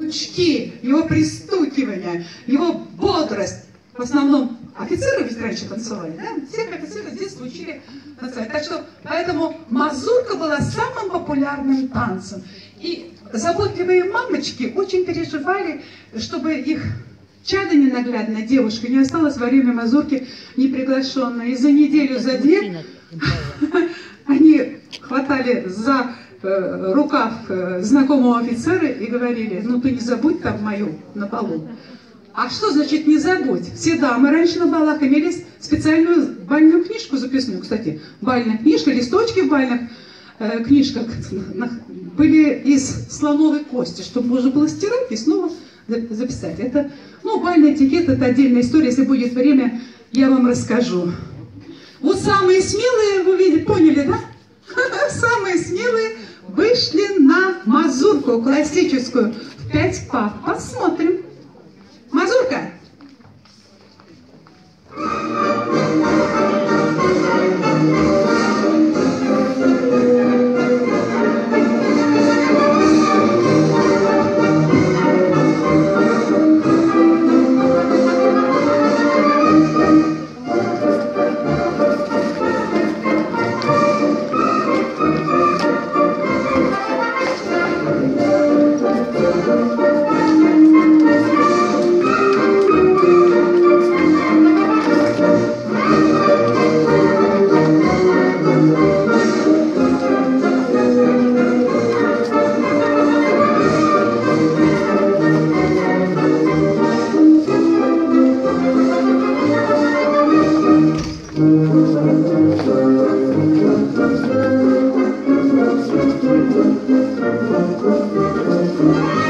Учки, его пристукивания, его бодрость. В основном офицеры ведь раньше танцевали, да? Всех офицеров с детства учили танцевать. Так что, поэтому мазурка была самым популярным танцем. И заботливые мамочки очень переживали, чтобы их чадо ненаглядная девушка не осталась во время мазурки неприглашенной. И за неделю, за две они хватали за рукав э, знакомого офицера и говорили, ну ты не забудь там мою на полу. А что значит не забудь? Все дамы раньше на балах имели специальную бальную книжку записную, кстати. Бальная книжка, листочки в бальных э, книжках были из слоновой кости, чтобы можно было стирать и снова записать. Это, ну, бальный этикет – это отдельная история. Если будет время, я вам расскажу. Вот самые смелые, вы видите, поняли, да? Самые смелые вышли на мазурку классическую в пять па. Посмотрим. Thank you.